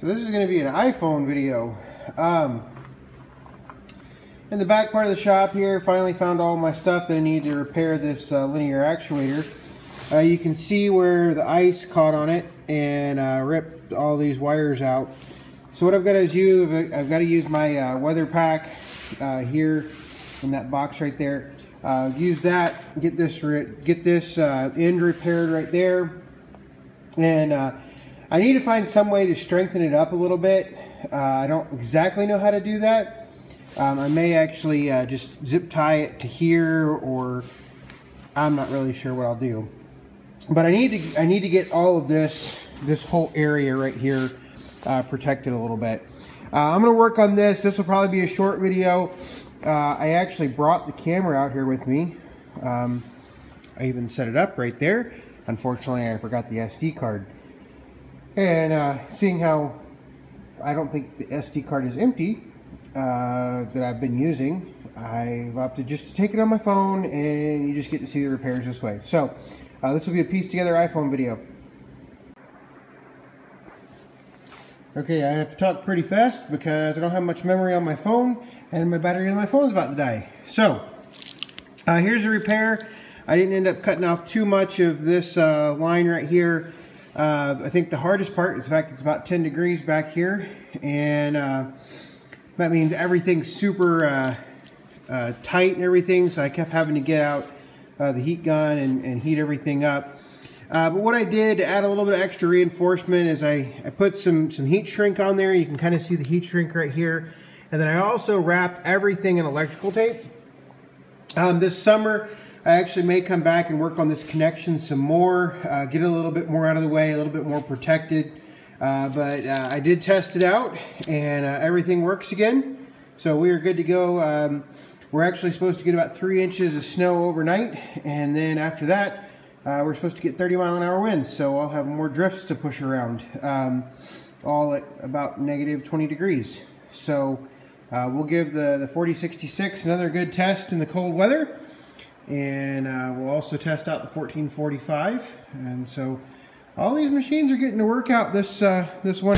So this is going to be an iPhone video. Um, in the back part of the shop here, finally found all my stuff that I need to repair this uh, linear actuator. Uh, you can see where the ice caught on it and uh, ripped all these wires out. So what I've got to do, I've got to use my uh, weather pack uh, here in that box right there. Uh, use that, get this get this end repaired right there, and I need to find some way to strengthen it up a little bit. Uh, I don't exactly know how to do that. Um, I may actually uh, just zip tie it to here or I'm not really sure what I'll do. But I need to I need to get all of this this whole area right here uh, protected a little bit. Uh, I'm going to work on this. This will probably be a short video. Uh, I actually brought the camera out here with me. Um, I even set it up right there. Unfortunately, I forgot the SD card. And uh, seeing how I don't think the SD card is empty uh, that I've been using, I've opted just to take it on my phone and you just get to see the repairs this way. So uh, this will be a piece together iPhone video. Okay, I have to talk pretty fast because I don't have much memory on my phone and my battery on my phone is about to die. So, uh, here's a repair. I didn't end up cutting off too much of this uh, line right here. Uh, I think the hardest part is the fact it's about 10 degrees back here and uh, that means everything's super uh, uh tight and everything so I kept having to get out uh, the heat gun and, and heat everything up. Uh, but what I did to add a little bit of extra reinforcement is I, I put some, some heat shrink on there. You can kind of see the heat shrink right here. And then I also wrapped everything in electrical tape. Um, this summer, I actually may come back and work on this connection some more, uh, get it a little bit more out of the way, a little bit more protected. Uh, but uh, I did test it out and uh, everything works again. So we are good to go. Um, we're actually supposed to get about three inches of snow overnight. And then after that, uh, we're supposed to get 30 mile an hour winds. So I'll have more drifts to push around, um, all at about negative 20 degrees. So uh, we'll give the, the 4066 another good test in the cold weather and uh, we'll also test out the 1445 and so all these machines are getting to work out this uh, this one